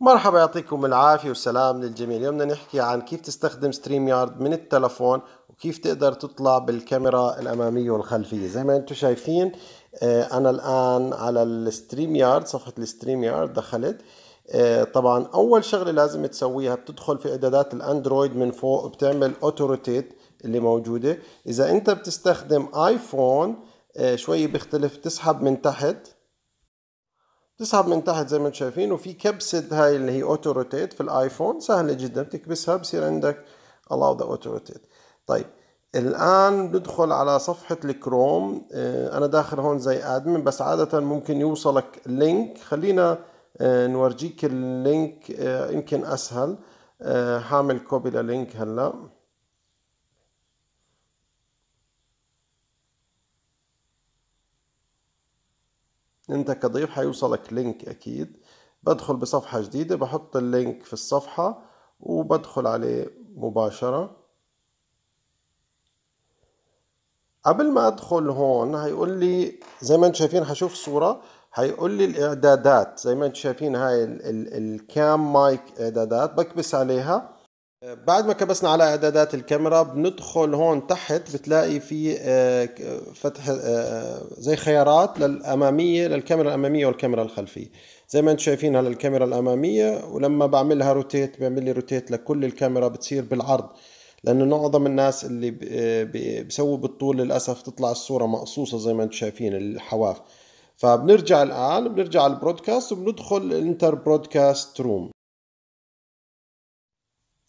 مرحبا يعطيكم العافية والسلام للجميع. اليوم بدنا نحكي عن كيف تستخدم StreamYard من التلفون وكيف تقدر تطلع بالكاميرا الأمامية والخلفية. زي ما أنتم شايفين آه، أنا الآن على ال StreamYard صفحة ال StreamYard دخلت. آه، طبعا أول شغلة لازم تسويها بتدخل في إعدادات الأندرويد من فوق بتعمل auto rotate اللي موجودة. إذا أنت بتستخدم آيفون آه، شوي بيختلف تسحب من تحت. تسحب من تحت زي ما أنتم شايفين وفي كبسة هاي اللي هي auto rotate في الآيفون سهلة جدا بتكبسها بصير عندك allow the auto rotate طيب الآن ندخل على صفحة الكروم. آه أنا داخل هون زي admin بس عادة ممكن يوصلك link خلينا آه نورجيك ال link آه يمكن أسهل. حاعمل copy لل link هلا. انت كضيف حيوصلك link أكيد. بدخل بصفحة جديدة بحط ال link في الصفحة وبدخل عليه مباشرة. قبل ما أدخل هون هيقول لي زي ما أنتم شايفين حشوف صورة. هيقول لي الإعدادات. زي ما أنتم شايفين هاي ال cam mic إعدادات. بكبس عليها. بعد ما كبسنا على إعدادات الكاميرا بندخل هون تحت بتلاقي في فتح زي خيارات للأمامية للكاميرا الأمامية والكاميرا الخلفية. زي ما أنتم شايفين هلا الكاميرا الأمامية ولما بعملها rotate بيعمل لي rotate لكل الكاميرا بتصير بالعرض. لأنه معظم الناس اللي بيسووا بالطول للأسف تطلع الصورة مقصوصة زي ما أنتم شايفين الحواف. فبنرجع الآن بنرجع ال broadcast وبندخل ال enter broadcast room.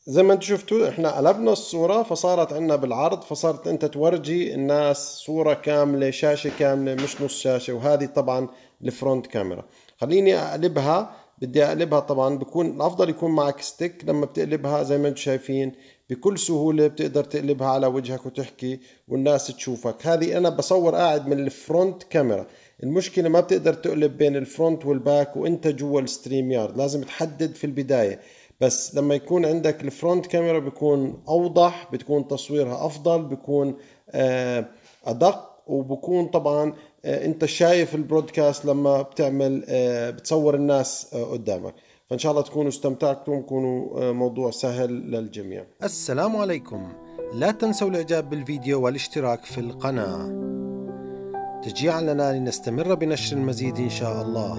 زي ما أنتم شفتوا إحنا قلبنا الصورة فصارت عندنا بالعرض فصارت انت تورجي الناس صورة كاملة شاشة كاملة مش نص شاشة وهذه طبعا ال front camera. خليني أقلبها بدي أقلبها طبعا بكون الأفضل يكون معك stick لما بتقلبها زي ما أنتم شايفين بكل سهولة بتقدر تقلبها على وجهك وتحكي والناس تشوفك. هذه أنا بصور قاعد من ال front camera. المشكلة ما بتقدر تقلب بين ال front وال back وانت جوا ال StreamYard لازم تحدد في البداية. بس لما يكون عندك ال front camera بيكون أوضح بتكون تصويرها أفضل بيكون أدق وبكون طبعا أنت شايف البرودكاست لما بتعمل بتصور الناس قدامك. فإن شاء الله تكونوا استمتعتم ويكونوا موضوع سهل للجميع. السلام عليكم. لا تنسوا الإعجاب بالفيديو والاشتراك في القناة. تشجيعا لنا لنستمر بنشر المزيد إن شاء الله.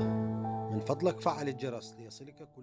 من فضلك فعل الجرس ليصلك كل